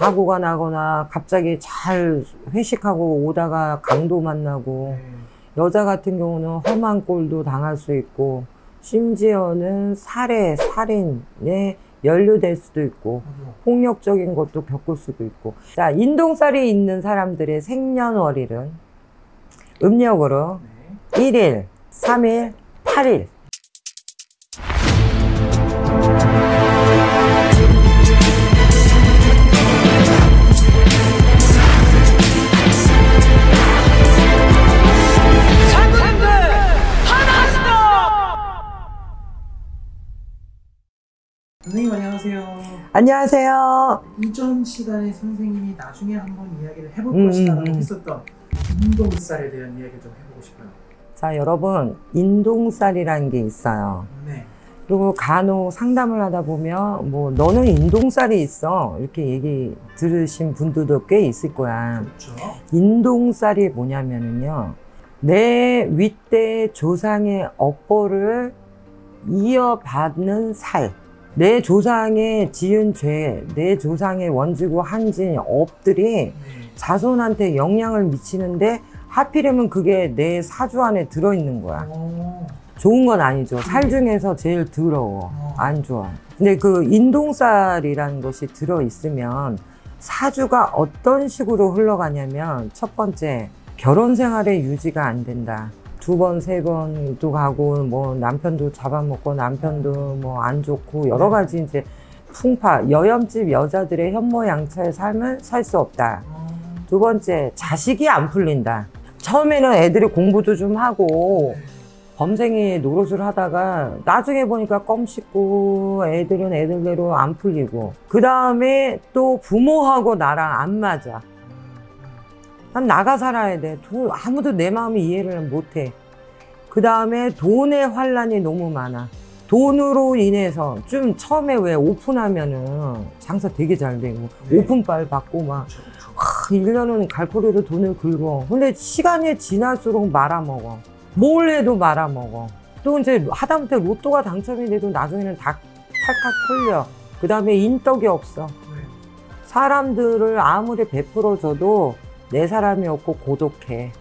사고가 나거나 갑자기 잘 회식하고 오다가 강도 만나고 여자 같은 경우는 험한 꼴도 당할 수 있고 심지어는 살해, 살인에 연루될 수도 있고 폭력적인 것도 겪을 수도 있고. 자 인동살이 있는 사람들의 생년월일은 음력으로 네. 1일, 3일, 8일 선생님 안녕하세요. 안녕하세요 이전 시간에 선생님이 나중에 한번 이야기를 해볼 음, 것이다라고 음. 했었던 인동살에 대한 이야기를 좀 해보고 싶어요. 자 여러분 인동살이라는 게 있어요 네. 그리고 간혹 상담을 하다 보면 뭐 너는 인동살이 있어 이렇게 얘기 들으신 분들도 꽤 있을 거야 그렇죠. 인동살이 뭐냐면은요 내 윗대 조상의 업보를 이어받는 살. 내 조상의 지은 죄, 내 조상의 원지고 한진 업들이 네. 자손한테 영향을 미치는데 하필이면 그게 내 사주 안에 들어있는 거야. 오. 좋은 건 아니죠. 살 중에서 제일 더러워. 안 좋아. 근데 그 인동살이라는 것이 들어있으면 사주가 어떤 식으로 흘러가냐면 첫 번째, 결혼 생활의 유지가 안 된다. 두 번, 세 번도 가고, 뭐, 남편도 잡아먹고, 남편도 뭐, 안 좋고, 여러 가지 이제 풍파, 여염집 여자들의 현모양처의 삶을 살수 없다. 어. 두 번째, 자식이 안 풀린다. 처음에는 애들이 공부도 좀 하고, 범생이 노릇을 하다가 나중에 보니까 껌 씹고 애들은 애들대로 안 풀리고 그 다음에 또 부모하고 나랑 안 맞아 난 나가 살아야 돼 도- 아무도 내 마음을 이해를 못해 그 다음에 돈의 환란이 너무 많아 돈으로 인해서 좀 처음에 왜 오픈하면은 장사 되게 잘 되고 네. 오픈빨 받고 막. 하, 1년은 갈고리로 돈을 긁어. 근데 시간이 지날수록 말아먹어. 뭘 해도 말아먹어. 또 이제 하다못해 로또가 당첨이 돼도 나중에는 다 탈탈 털려. 그 다음에 인덕이 없어. 네. 사람들을 아무리 베풀어줘도 내 사람이 없고 고독해.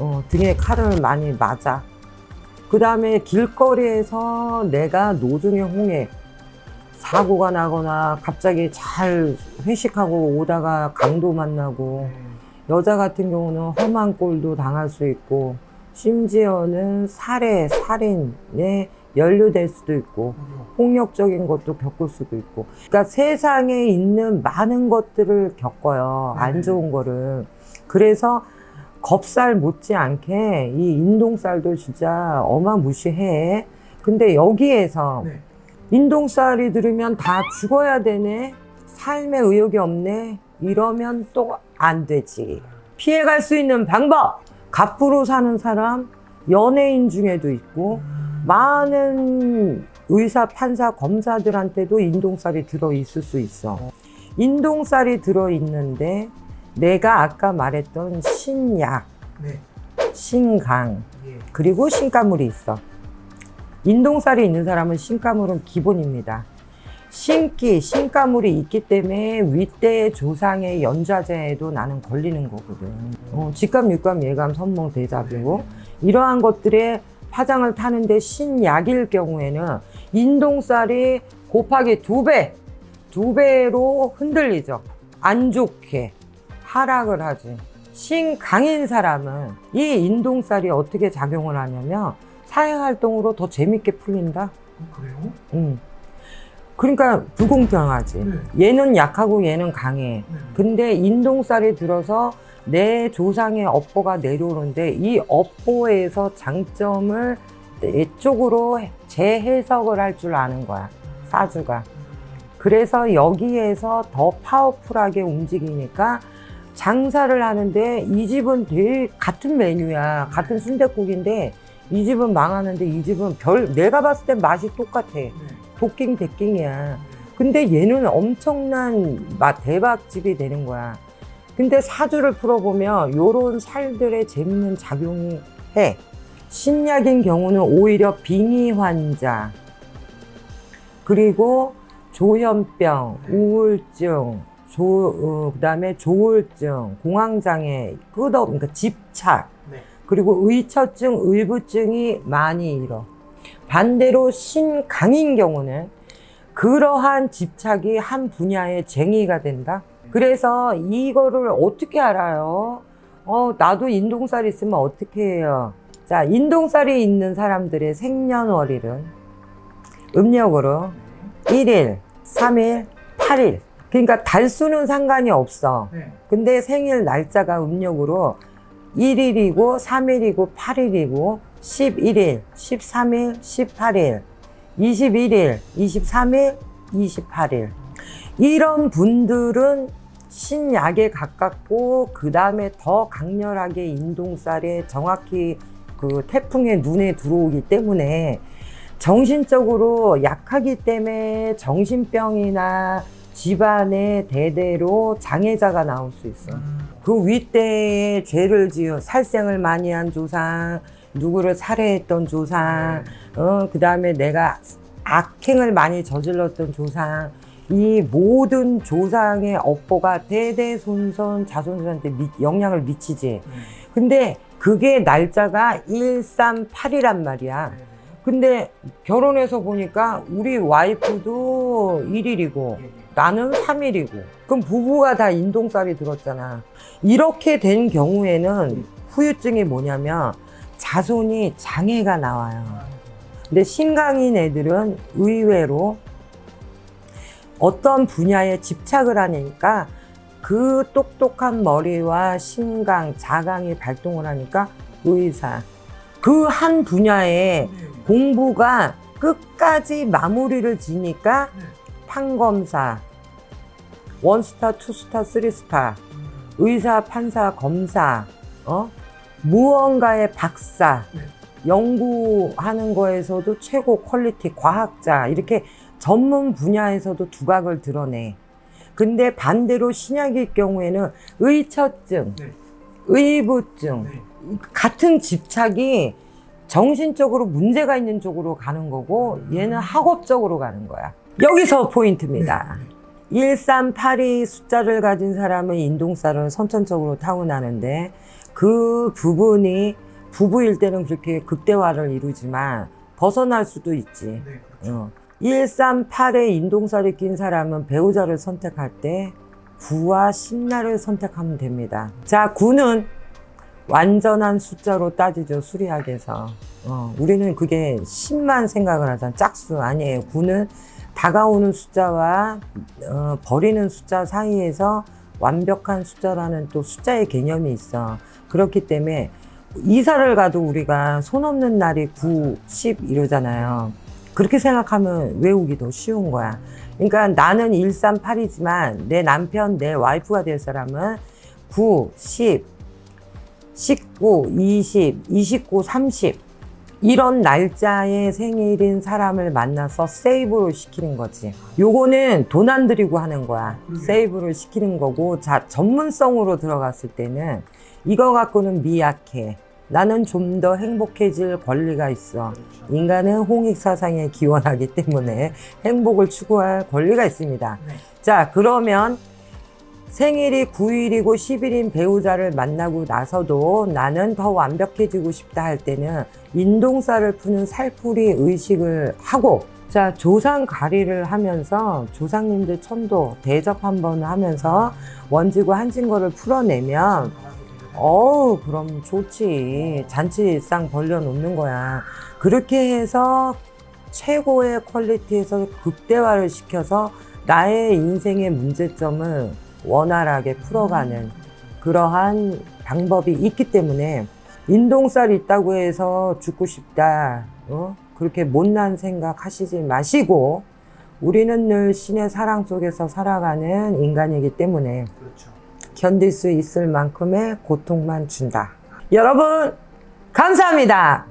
어, 등에 칼을 많이 맞아. 그 다음에 길거리에서 내가 노중의 홍해, 사고가 나거나 갑자기 잘 회식하고 오다가 강도 만나고 네. 여자 같은 경우는 험한 꼴도 당할 수 있고 심지어는 살해, 살인에 연루될 수도 있고 그리고 폭력적인 것도 겪을 수도 있고 그러니까 세상에 있는 많은 것들을 겪어요 네. 안 좋은 거를 그래서 겁살 못지않게 이 인동살도 진짜 어마무시해 근데 여기에서 네. 인동살이 들으면 다 죽어야 되네 삶의 의욕이 없네 이러면 또 안 되지 피해갈 수 있는 방법 갑부로 사는 사람 연예인 중에도 있고 음. 많은 의사, 판사, 검사들한테도 인동살이 들어 있을 수 있어. 인동살이 들어 있는데 내가 아까 말했던 신약, 네. 신강, 예. 그리고 신가물이 있어. 인동살이 있는 사람은 신가물은 기본입니다. 신기, 신가물이 있기 때문에 윗대 조상의 연좌제에도 나는 걸리는 거거든. 어, 직감, 육감, 예감, 선몽, 대자뷰고 이러한 것들의 파장을 타는데 신약일 경우에는 인동살이 곱하기 두 배, 두 배로 흔들리죠. 안 좋게 하락을 하지. 신강인 사람은 이 인동살이 어떻게 작용을 하냐면 사회활동으로 더 재밌게 풀린다. 어, 그래요? 음. 그러니까 불공평하지. 네. 얘는 약하고 얘는 강해. 네. 근데 인동살이 들어서 내 조상의 업보가 내려오는데 이 업보에서 장점을 내 쪽으로 재해석을 할 줄 아는 거야. 사주가. 그래서 여기에서 더 파워풀하게 움직이니까 장사를 하는데 이 집은 되게 같은 메뉴야. 같은 순댓국인데 이 집은 망하는데 이 집은 별 내가 봤을 땐 맛이 똑같아. 네. 도킹 대킹이야. 근데 얘는 엄청난 맛 대박집이 되는 거야. 근데 사주를 풀어보면 요런 살들의 재밌는 작용이 해. 신약인 경우는 오히려 빙의 환자, 그리고 조현병, 우울증, 조, 어, 그다음에 조울증, 공황장애, 끄덕, 그러니까 집착, 네. 그리고 의처증, 의부증이 많이 일어. 반대로 신강인 경우는 그러한 집착이 한 분야의 쟁의가 된다. 그래서 이거를 어떻게 알아요? 어, 나도 인동살이 있으면 어떻게 해요? 자, 인동살이 있는 사람들의 생년월일은 음력으로 네. 1일, 3일, 8일. 그러니까 달수는 상관이 없어. 네. 근데 생일 날짜가 음력으로 1일이고 3일이고 8일이고 11일, 13일, 18일, 21일, 23일, 28일. 이런 분들은 신약에 가깝고 그 다음에 더 강렬하게 인동살에 정확히 그 태풍의 눈에 들어오기 때문에 정신적으로 약하기 때문에 정신병이나 집안에 대대로 장애자가 나올 수 있어. 음, 그 윗대에 죄를 지어 살생을 많이 한 조상, 누구를 살해했던 조상, 어, 그 다음에 내가 악행을 많이 저질렀던 조상, 이 모든 조상의 업보가 대대손손 자손들한테 미- 영향을 미치지. 네. 근데 그게 날짜가 138이란 말이야. 네. 네. 근데 결혼해서 보니까 우리 와이프도 1일이고 예, 예. 나는 3일이고 그럼 부부가 다 인동살이 들었잖아 이렇게 된 경우에는 후유증이 뭐냐면 자손이 장애가 나와요. 근데 신강인 애들은 의외로 어떤 분야에 집착을 하니까 그 똑똑한 머리와 신강, 자강이 발동을 하니까 의사 그 한 분야에 네. 공부가 끝까지 마무리를 지니까 네. 판검사, one star, two star, three star, 음, 의사, 판사, 검사, 어? 무언가의 박사, 네. 연구하는 거에서도 최고 quality 과학자, 이렇게 전문 분야에서도 두각을 드러내. 근데 반대로 신약일 경우에는 의처증, 네. 의부증, 네. 같은 집착이 정신적으로 문제가 있는 쪽으로 가는 거고 얘는 학업적으로 가는 거야. 여기서 포인트입니다. 네. 1382 숫자를 가진 사람은 인동살을 선천적으로 타고나는데 그 부분이 부부일 때는 그렇게 극대화를 이루지만 벗어날 수도 있지. 네. 그렇죠. 어. 138에 인동살이 낀 사람은 배우자를 선택할 때 9와 10날을 선택하면 됩니다. 자, 9는 완전한 숫자로 따지죠, 수리학에서. 어, 우리는 그게 10만 생각을 하잖아. 짝수 아니에요. 9는 다가오는 숫자와 어, 버리는 숫자 사이에서 완벽한 숫자라는 또 숫자의 개념이 있어. 그렇기 때문에 이사를 가도 우리가 손 없는 날이 9, 10 이러잖아요. 그렇게 생각하면 외우기 더 쉬운 거야. 그러니까 나는 138이지만 내 남편, 내 와이프가 될 사람은 9, 10, 19, 20, 29, 30 이런 날짜의 생일인 사람을 만나서 세이브를 시키는 거지. 요거는 돈 안 들이고 하는 거야. 그러게요. 세이브를 시키는 거고, 자, 전문성으로 들어갔을 때는 이거 갖고는 미약해. 나는 좀 더 행복해질 권리가 있어. 그렇죠. 인간은 홍익사상에 기원하기 때문에 행복을 추구할 권리가 있습니다. 네. 자, 그러면 생일이 9일이고 10일인 배우자를 만나고 나서도 나는 더 완벽해지고 싶다 할 때는 인동살을 푸는 살풀이 의식을 하고 자, 조상 가리를 하면서 조상님들 천도 대접 한번 하면서 원지고 한진 거를 풀어내면 어우, 그럼 좋지. 잔치상 벌려놓는 거야. 그렇게 해서 최고의 퀄리티에서 극대화를 시켜서 나의 인생의 문제점을 원활하게 풀어가는 그러한 방법이 있기 때문에 인동살 있다고 해서 죽고 싶다. 어? 그렇게 못난 생각 하시지 마시고 우리는 늘 신의 사랑 속에서 살아가는 인간이기 때문에 그렇죠. 견딜 수 있을 만큼의 고통만 준다. 여러분, 감사합니다.